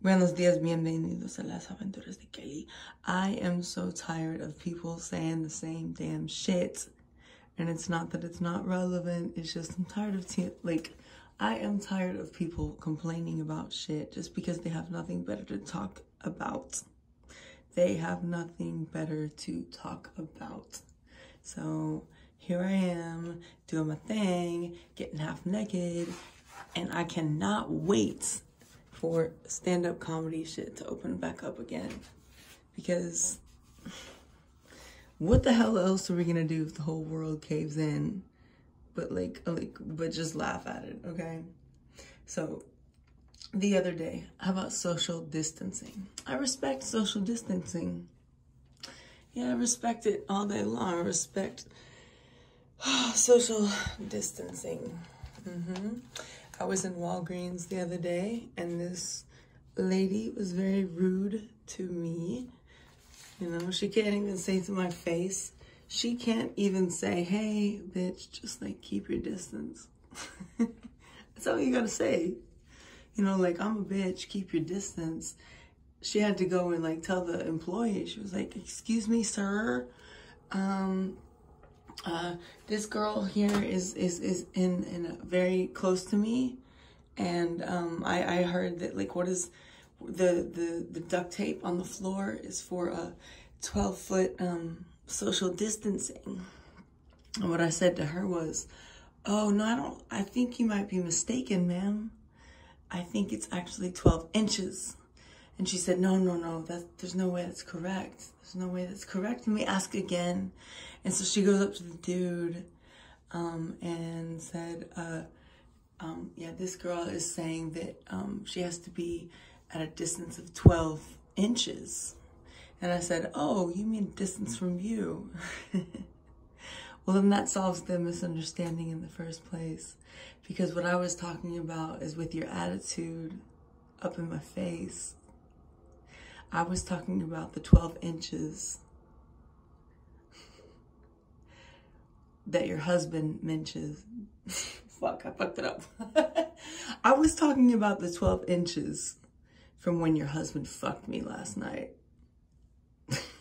Buenos días, bienvenidos a las aventuras de Kelly. I am so tired of people saying the same damn shit. And it's not that it's not relevant, it's just I'm tired of, like, I am tired of people complaining about shit just because they have nothing better to talk about. They have nothing better to talk about. So here I am doing my thing, getting half naked, and I cannot wait for stand up comedy shit to open back up again. Because what the hell else are we gonna do if the whole world caves in? But like, like, but just laugh at it, okay? So, the other day, how about social distancing? I respect social distancing. Yeah, I respect it all day long. I respect social distancing. hmm I was in Walgreens the other day, and this lady was very rude to me. You know, she can't even say to my face, she can't even say, hey, bitch, just like keep your distance. That's all you gotta say. You know, like, I'm a bitch, keep your distance. She had to go and like tell the employee, she was like, excuse me, sir. Um, uh, this girl here is is is in in a, very close to me, and um, I I heard that like what is the the the duct tape on the floor is for a twelve foot um social distancing, and what I said to her was, oh no I don't I think you might be mistaken, ma'am. I think it's actually twelve inches. And she said, no, no, no, that, there's no way that's correct. There's no way that's correct. Let me ask again. And so she goes up to the dude um, and said, uh, um, yeah, this girl is saying that um, she has to be at a distance of 12 inches. And I said, oh, you mean distance from you? well, then that solves the misunderstanding in the first place. Because what I was talking about is with your attitude up in my face I was talking about the 12 inches that your husband mentions. Fuck, I fucked it up. I was talking about the 12 inches from when your husband fucked me last night.